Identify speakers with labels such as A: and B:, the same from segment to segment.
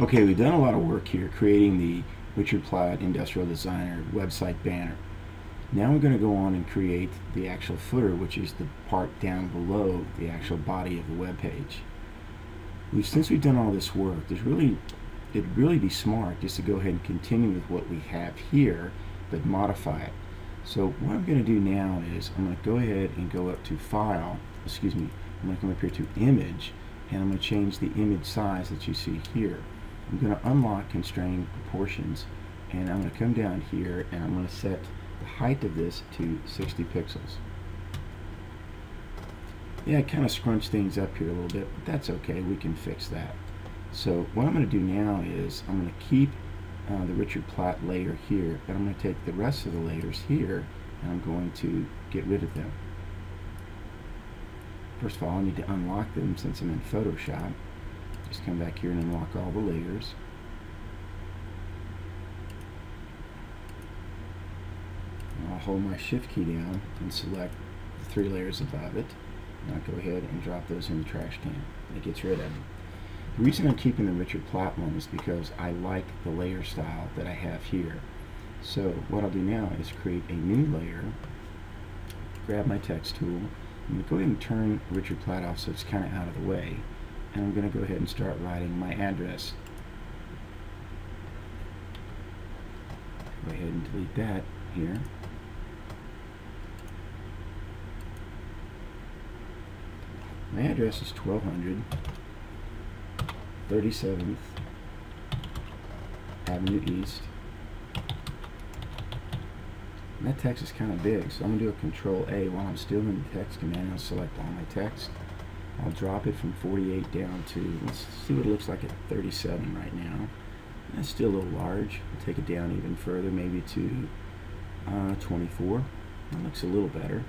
A: Okay, we've done a lot of work here creating the Richard Platt Industrial Designer website banner. Now we're going to go on and create the actual footer, which is the part down below the actual body of the web page. We've, since we've done all this work, there's really it'd really be smart just to go ahead and continue with what we have here, but modify it. So what I'm going to do now is I'm going to go ahead and go up to File, excuse me, I'm going to come up here to Image, and I'm going to change the image size that you see here. I'm going to unlock constrained proportions and I'm going to come down here and I'm going to set the height of this to 60 pixels. Yeah, I kind of scrunch things up here a little bit, but that's okay. We can fix that. So what I'm going to do now is I'm going to keep uh, the Richard Platt layer here, but I'm going to take the rest of the layers here and I'm going to get rid of them. First of all, I need to unlock them since I'm in Photoshop. Just come back here and unlock all the layers. I'll hold my shift key down and select the three layers above it. And I'll go ahead and drop those in the trash can. It gets rid of them. The reason I'm keeping the Richard Platt one is because I like the layer style that I have here. So what I'll do now is create a new layer, grab my text tool, I'm going to go ahead and turn Richard Platt off so it's kind of out of the way and I'm going to go ahead and start writing my address. Go ahead and delete that here. My address is 1200 37th Avenue East. And that text is kind of big, so I'm going to do a control A while I'm still in the text command. I'll select all my text. I'll drop it from 48 down to, let's see what it looks like at 37 right now. That's still a little large. I'll take it down even further, maybe to uh, 24. That looks a little better.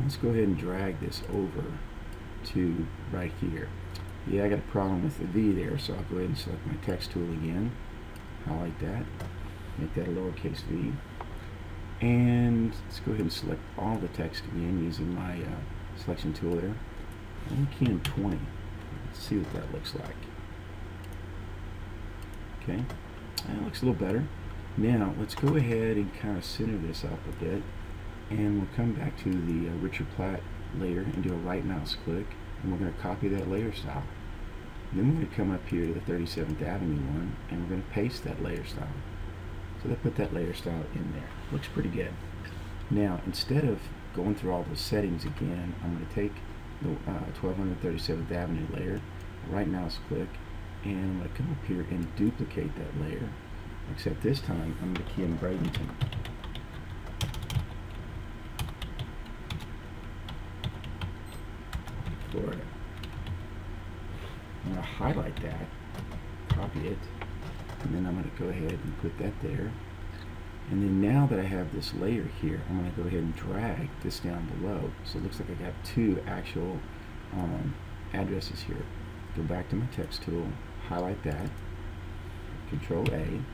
A: Let's go ahead and drag this over to right here. Yeah, I got a problem with the V there, so I'll go ahead and select my text tool again. Highlight that. Make that a lowercase v. And let's go ahead and select all the text again using my uh, selection tool there. Keying 20. Let's see what that looks like. Okay, that looks a little better. Now, let's go ahead and kind of center this up a bit. And we'll come back to the uh, Richard Platt layer and do a right mouse click. And we're going to copy that layer style. Then we're going to come up here to the 37th Avenue one and we're going to paste that layer style. So they put that layer style in there. Looks pretty good. Now, instead of going through all the settings again, I'm going to take the uh, 1237th Avenue layer, right mouse click, and I'm going to come up here and duplicate that layer. Except this time, I'm going to key in Bradenton. Florida. I'm going to highlight that, copy it, and then I'm going to go ahead and put that there. And then now that I have this layer here, I'm going to go ahead and drag this down below. So it looks like I got two actual um, addresses here. Go back to my text tool, highlight that, Control A, and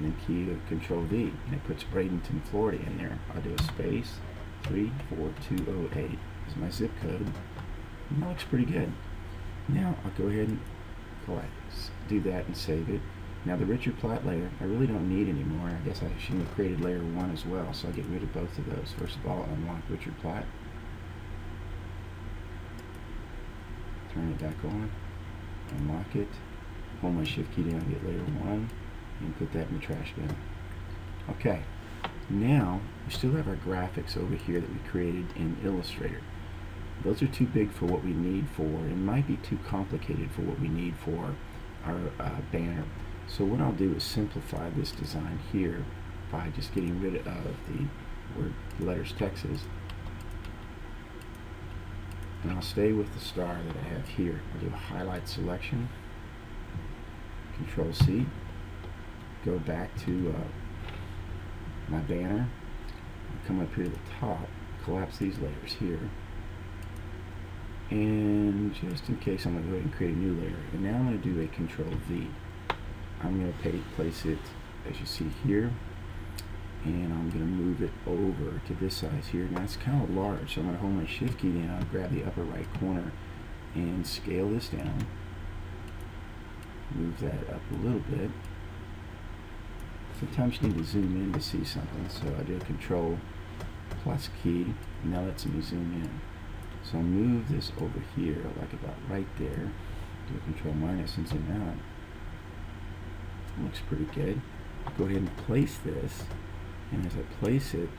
A: then key Control V, and it puts Bradenton, Florida in there. I'll do a space, 34208 is my zip code. And that looks pretty good. Now I'll go ahead and collect, do that and save it. Now the Richard Platt layer, I really don't need anymore. I guess I should have created layer 1 as well, so I'll get rid of both of those. First of all, unlock Richard Platt. Turn it back on, unlock it, hold my shift key down, to get layer 1, and put that in the trash bin. Okay, now we still have our graphics over here that we created in Illustrator. Those are too big for what we need for, and might be too complicated for what we need for our uh, banner. So what I'll do is simplify this design here by just getting rid of the word letters Texas. And I'll stay with the star that I have here. I'll do a highlight selection, Control C, go back to uh, my banner, come up here to the top, collapse these layers here, and just in case I'm going to go ahead and create a new layer. And now I'm going to do a Control V. I'm going to place it as you see here and I'm going to move it over to this size here now it's kind of large so I'm going to hold my shift key down grab the upper right corner and scale this down move that up a little bit. Sometimes you need to zoom in to see something, so I do a control plus key, and that lets me zoom in. So I'll move this over here, like about right there. Do a control minus and zoom out. Looks pretty good. Go ahead and place this, and as I place it,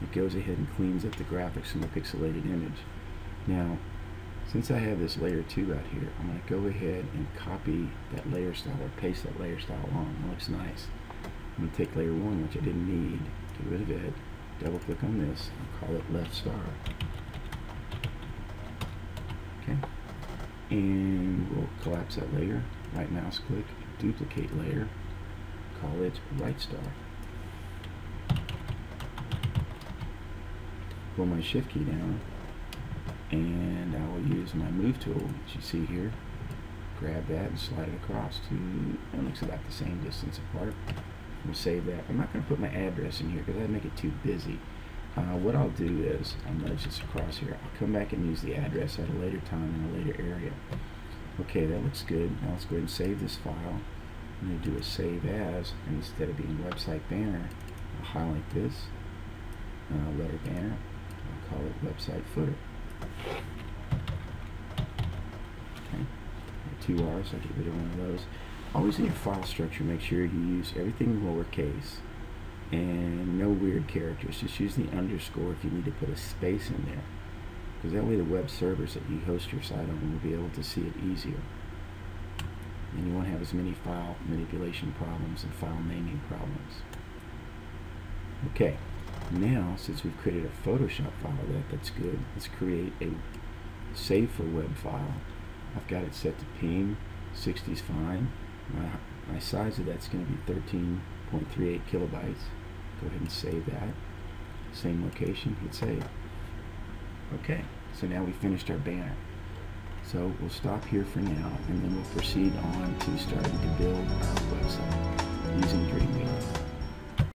A: it goes ahead and cleans up the graphics from the pixelated image. Now, since I have this layer 2 out here, I'm going to go ahead and copy that layer style or paste that layer style on. It looks nice. I'm going to take layer 1, which I didn't need, get rid of it, double click on this, and call it left star. Okay. And we'll collapse that layer, right mouse click, duplicate layer, call it right star. Pull my shift key down, and I will use my move tool, as you see here, grab that and slide it across to, it looks about the same distance apart. We'll save that. I'm not going to put my address in here because that'd make it too busy. Uh, what I'll do is, I'll nudge this across here. I'll come back and use the address at a later time in a later area. Okay, that looks good. Now let's go ahead and save this file. I'm going to do a save as, and instead of being website banner, I'll highlight this, uh, letter banner, I'll call it website footer. Okay, two R's, I'll get rid of one of those. Always in your file structure, make sure you use everything lowercase and no weird characters. Just use the underscore if you need to put a space in there. Because that way the web servers that you host your site on will be able to see it easier. And you won't have as many file manipulation problems and file naming problems. Okay, now since we've created a Photoshop file that that's good, let's create a save for web file. I've got it set to ping, 60 is fine. My, my size of that's going to be 13.38 kilobytes. Go ahead and save that. Same location, hit save. Okay, so now we finished our banner. So we'll stop here for now, and then we'll proceed on to starting to build our website using Dreamweaver.